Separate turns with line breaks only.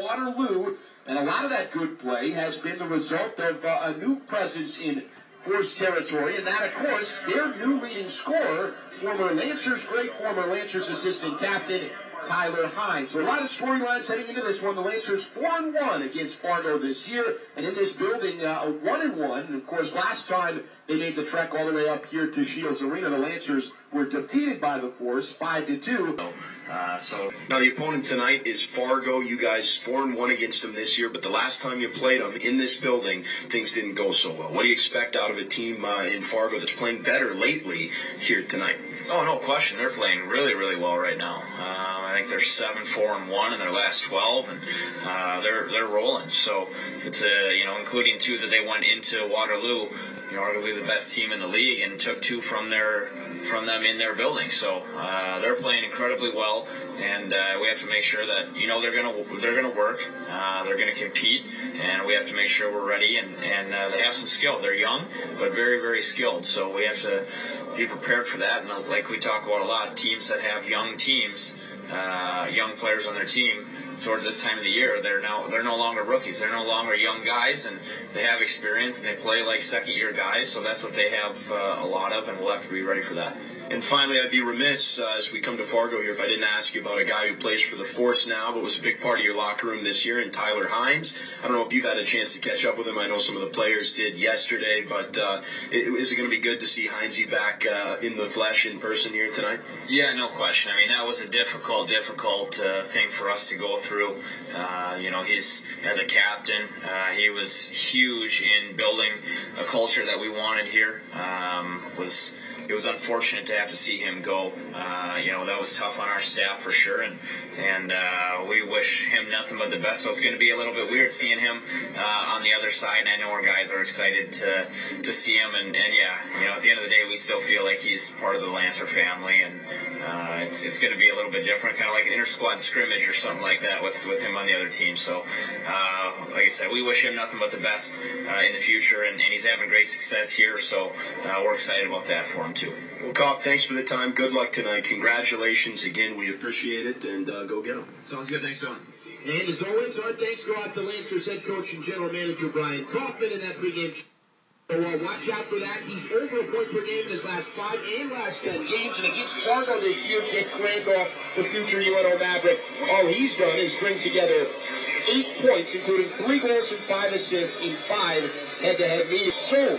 Waterloo. And a lot of that good play has been the result of uh, a new presence in Force territory, and that, of course, their new leading scorer, former Lancers great, former Lancers assistant captain, Tyler Hynes. So a lot of storylines heading into this one. The Lancers four and one against Fargo this year, and in this building, uh, a one and one. And of course, last time they made the trek all the way up here to Scheels Arena, the Lancers were defeated by the Force five to two.
Uh, so
Now the opponent tonight is Fargo. You guys four and one against them this year, but the last time you played them in this building, things didn't go so well. What do you expect out of a team uh, in Fargo that's playing better lately here tonight?
Oh, no question. They're playing really, really well right now. Um, I think they're seven, four, and one in their last twelve, and uh, they're they're rolling. So it's a you know, including two that they went into Waterloo, you know, arguably the best team in the league, and took two from their from them in their building. So uh, they're playing incredibly well, and uh, we have to make sure that you know they're gonna they're gonna work, uh, they're gonna compete, and we have to make sure we're ready. And and uh, they have some skill. They're young, but very very skilled. So we have to be prepared for that. And uh, like we talk about a lot, teams that have young teams, uh, young players on their team towards this time of the year, they're now they're no longer rookies. They're no longer young guys, and they have experience and they play like second year guys. So that's what they have uh, a lot of, and we'll have to be ready for that.
And finally, I'd be remiss uh, as we come to Fargo here if I didn't ask you about a guy who plays for the Force now, but was a big part of your locker room this year, and Tyler Hynes. I don't know if you've had a chance to catch up with him. I know some of the players did yesterday, but uh, is it going to be good to see Hinesy back uh, in the flesh in person here tonight?
Yeah, no question. I mean, that was a difficult, difficult uh, thing for us to go through. Uh, you know, he's as a captain, uh, he was huge in building a culture that we wanted here. Um, was it was unfortunate to have to see him go. Uh, you know, that was tough on our staff for sure, and and uh, we wish him nothing but the best. So it's going to be a little bit weird seeing him uh, on the other side. And I know our guys are excited to to see him, and, and yeah, you know, at the end of the day, we still feel like he's part of the Lancer family, and uh, it's it's going to be a little bit different, kind of like an inter squad scrimmage or something like that with with him on the other team. So, uh, like I said, we wish him nothing but the best uh, in the future, and, and he's having great success here. So we're excited about that for him too.
Well, Koff, thanks for the time. Good luck tonight. Congratulations again. We appreciate it, and uh, go get them.
Sounds good. Thanks, Don.
And as always, our thanks go out to Lancers head coach and general manager Brian Kaufman in that pregame. Show. So uh, watch out for that. He's over a point per game in his last five and last ten games. And against Fargo this year, Jake Crandall, the future UNO Maverick, all he's done is string together eight points, including three goals and five assists in five head-to-head meetings. So